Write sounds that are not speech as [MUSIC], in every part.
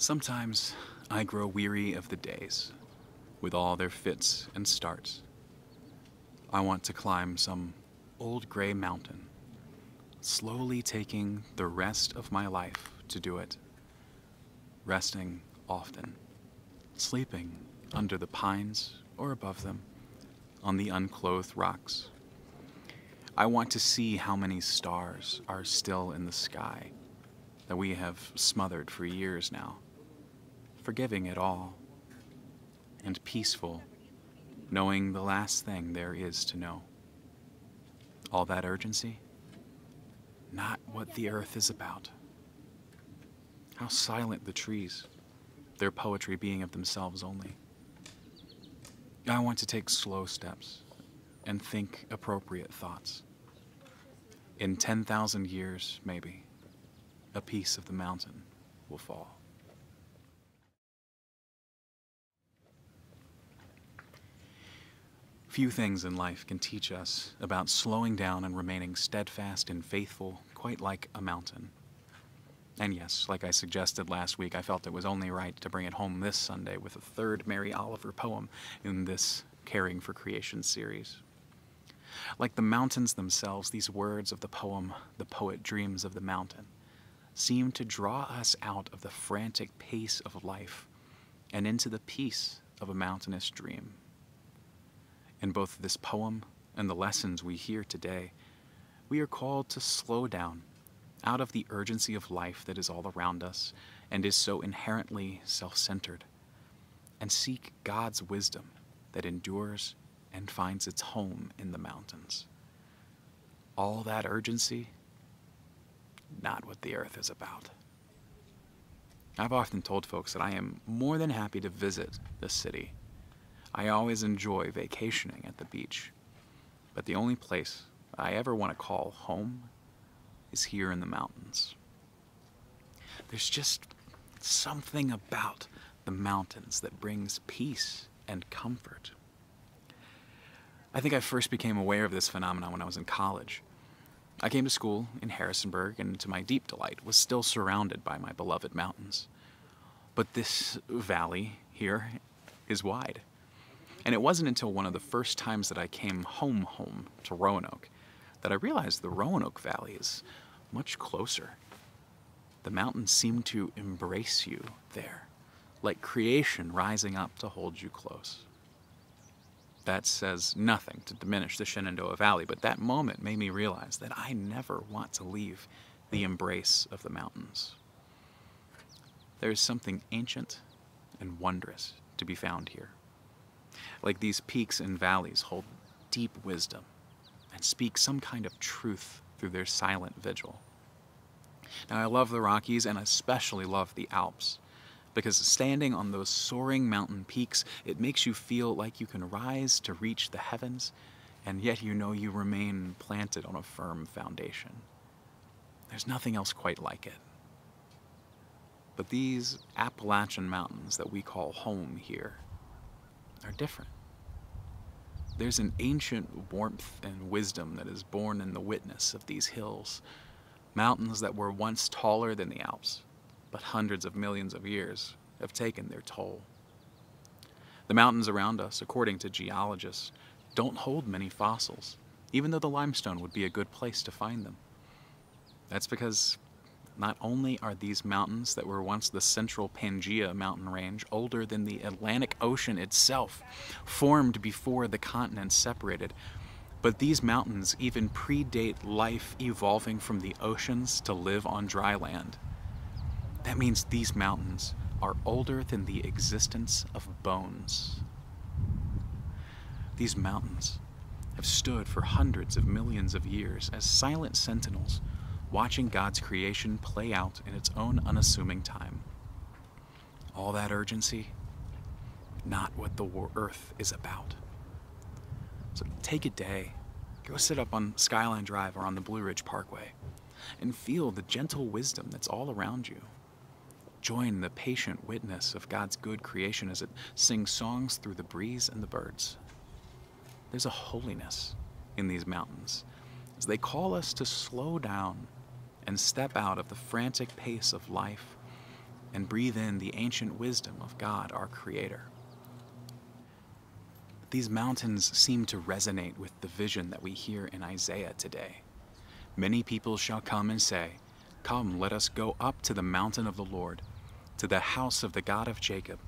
Sometimes I grow weary of the days, with all their fits and starts. I want to climb some old gray mountain, slowly taking the rest of my life to do it, resting often, sleeping under the pines or above them, on the unclothed rocks. I want to see how many stars are still in the sky that we have smothered for years now, forgiving it all, and peaceful, knowing the last thing there is to know. All that urgency? Not what the earth is about. How silent the trees, their poetry being of themselves only. I want to take slow steps and think appropriate thoughts. In 10,000 years, maybe, a piece of the mountain will fall. Few things in life can teach us about slowing down and remaining steadfast and faithful, quite like a mountain. And yes, like I suggested last week, I felt it was only right to bring it home this Sunday with a third Mary Oliver poem in this Caring for Creation series. Like the mountains themselves, these words of the poem, The Poet Dreams of the Mountain, seem to draw us out of the frantic pace of life and into the peace of a mountainous dream. In both this poem and the lessons we hear today, we are called to slow down out of the urgency of life that is all around us and is so inherently self centered, and seek God's wisdom that endures and finds its home in the mountains. All that urgency, not what the earth is about. I've often told folks that I am more than happy to visit the city. I always enjoy vacationing at the beach, but the only place I ever want to call home is here in the mountains. There's just something about the mountains that brings peace and comfort. I think I first became aware of this phenomenon when I was in college. I came to school in Harrisonburg and, to my deep delight, was still surrounded by my beloved mountains. But this valley here is wide. And it wasn't until one of the first times that I came home home to Roanoke that I realized the Roanoke Valley is much closer. The mountains seem to embrace you there, like creation rising up to hold you close. That says nothing to diminish the Shenandoah Valley, but that moment made me realize that I never want to leave the embrace of the mountains. There is something ancient and wondrous to be found here. Like these peaks and valleys hold deep wisdom and speak some kind of truth through their silent vigil. Now, I love the Rockies and I especially love the Alps because standing on those soaring mountain peaks, it makes you feel like you can rise to reach the heavens, and yet you know you remain planted on a firm foundation. There's nothing else quite like it. But these Appalachian mountains that we call home here are different. There's an ancient warmth and wisdom that is born in the witness of these hills, mountains that were once taller than the Alps, but hundreds of millions of years have taken their toll. The mountains around us, according to geologists, don't hold many fossils, even though the limestone would be a good place to find them. That's because not only are these mountains that were once the central Pangea mountain range older than the Atlantic Ocean itself, formed before the continents separated, but these mountains even predate life evolving from the oceans to live on dry land. That means these mountains are older than the existence of bones. These mountains have stood for hundreds of millions of years as silent sentinels watching God's creation play out in its own unassuming time. All that urgency, not what the earth is about. So take a day, go sit up on Skyline Drive or on the Blue Ridge Parkway, and feel the gentle wisdom that's all around you. Join the patient witness of God's good creation as it sings songs through the breeze and the birds. There's a holiness in these mountains as they call us to slow down and step out of the frantic pace of life and breathe in the ancient wisdom of God, our Creator. These mountains seem to resonate with the vision that we hear in Isaiah today. Many people shall come and say, Come, let us go up to the mountain of the Lord, to the house of the God of Jacob,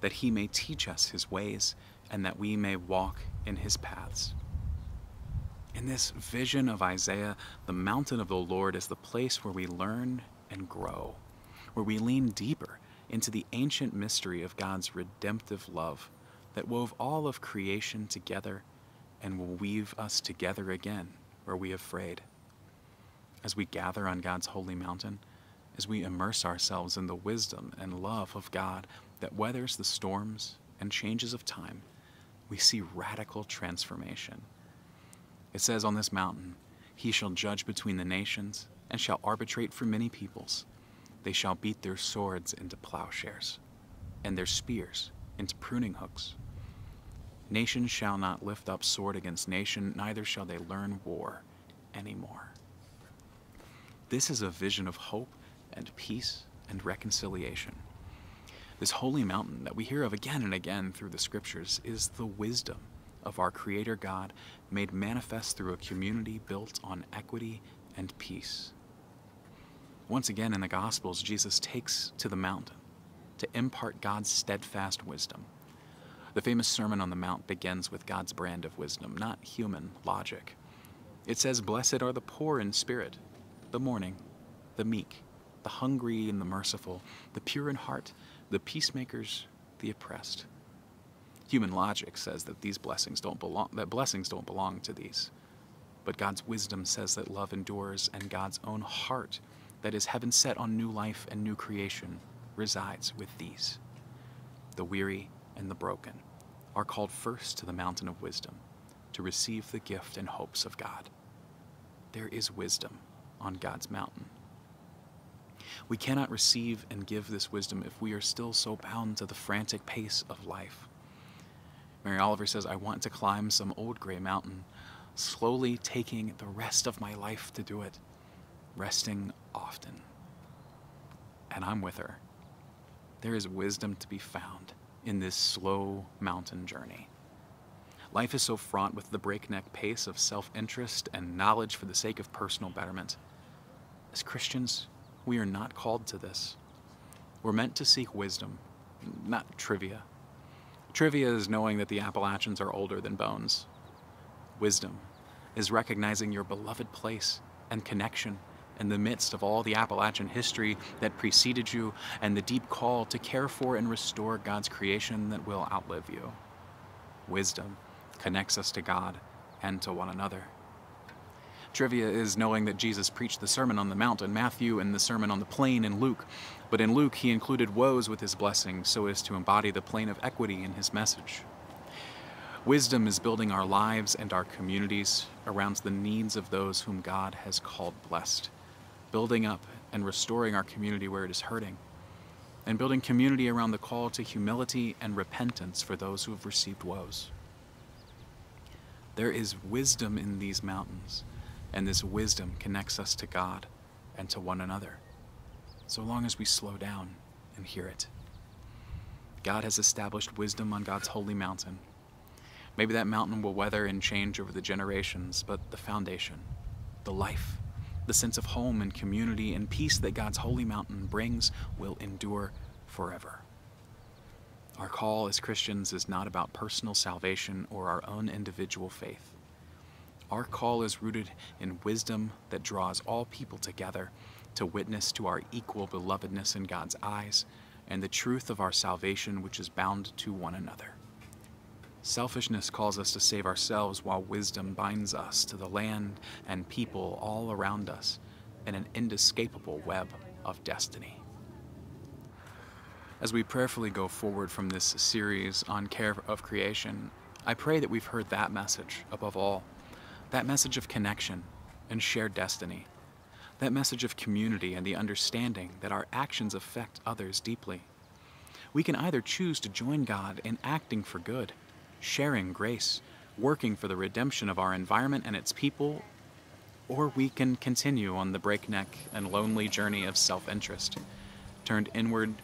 that he may teach us his ways, and that we may walk in his paths. In this vision of Isaiah, the mountain of the Lord is the place where we learn and grow, where we lean deeper into the ancient mystery of God's redemptive love that wove all of creation together and will weave us together again where we have frayed. As we gather on God's holy mountain, as we immerse ourselves in the wisdom and love of God that weathers the storms and changes of time, we see radical transformation. It says on this mountain, He shall judge between the nations and shall arbitrate for many peoples. They shall beat their swords into plowshares and their spears into pruning hooks. Nation shall not lift up sword against nation, neither shall they learn war anymore. This is a vision of hope and peace and reconciliation. This holy mountain that we hear of again and again through the scriptures is the wisdom of our Creator God made manifest through a community built on equity and peace. Once again in the Gospels, Jesus takes to the mountain to impart God's steadfast wisdom. The famous Sermon on the Mount begins with God's brand of wisdom, not human logic. It says, Blessed are the poor in spirit, the mourning, the meek, the hungry and the merciful, the pure in heart, the peacemakers, the oppressed. Human logic says that these blessings don't belong that blessings don't belong to these. But God's wisdom says that love endures and God's own heart, that is heaven set on new life and new creation, resides with these. The weary and the broken are called first to the mountain of wisdom to receive the gift and hopes of God. There is wisdom on God's mountain. We cannot receive and give this wisdom if we are still so bound to the frantic pace of life. Mary Oliver says, I want to climb some old gray mountain, slowly taking the rest of my life to do it, resting often. And I'm with her. There is wisdom to be found in this slow mountain journey. Life is so fraught with the breakneck pace of self interest and knowledge for the sake of personal betterment. As Christians, we are not called to this. We're meant to seek wisdom, not trivia. Trivia is knowing that the Appalachians are older than bones. Wisdom is recognizing your beloved place and connection in the midst of all the Appalachian history that preceded you and the deep call to care for and restore God's creation that will outlive you. Wisdom connects us to God and to one another. Trivia is knowing that Jesus preached the Sermon on the Mount in Matthew and the Sermon on the Plain in Luke, but in Luke he included woes with his blessing so as to embody the plane of equity in his message. Wisdom is building our lives and our communities around the needs of those whom God has called blessed building up and restoring our community where it is hurting, and building community around the call to humility and repentance for those who have received woes. There is wisdom in these mountains, and this wisdom connects us to God and to one another, so long as we slow down and hear it. God has established wisdom on God's holy mountain. Maybe that mountain will weather and change over the generations, but the foundation, the life, the sense of home and community and peace that God's holy mountain brings will endure forever. Our call as Christians is not about personal salvation or our own individual faith. Our call is rooted in wisdom that draws all people together to witness to our equal belovedness in God's eyes and the truth of our salvation, which is bound to one another. Selfishness calls us to save ourselves, while wisdom binds us to the land and people all around us in an inescapable web of destiny. As we prayerfully go forward from this series on care of creation, I pray that we've heard that message above all that message of connection and shared destiny, that message of community and the understanding that our actions affect others deeply. We can either choose to join God in acting for good sharing grace, working for the redemption of our environment and its people, or we can continue on the breakneck and lonely journey of self interest, turned inward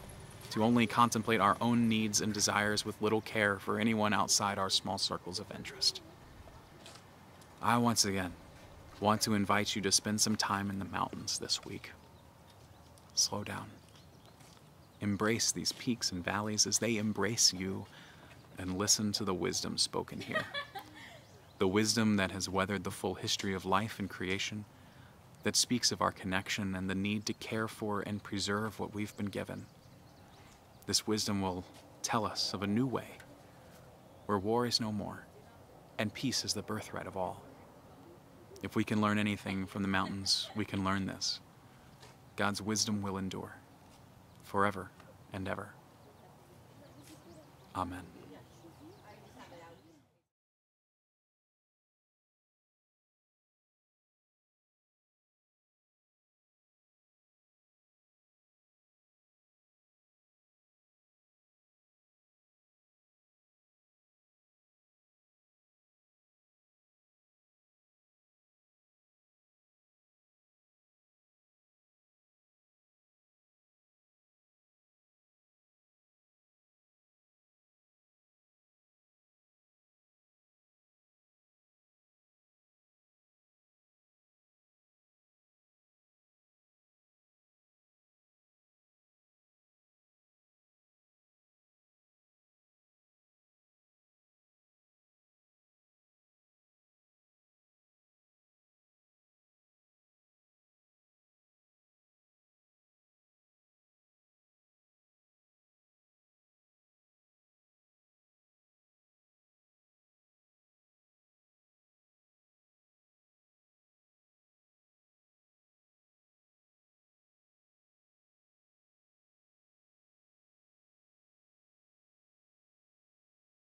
to only contemplate our own needs and desires with little care for anyone outside our small circles of interest. I once again want to invite you to spend some time in the mountains this week. Slow down. Embrace these peaks and valleys as they embrace you and listen to the wisdom spoken here. [LAUGHS] The wisdom that has weathered the full history of life and creation, that speaks of our connection and the need to care for and preserve what we've been given. This wisdom will tell us of a new way where war is no more and peace is the birthright of all. If we can learn anything from the mountains, we can learn this. God's wisdom will endure forever and ever. Amen.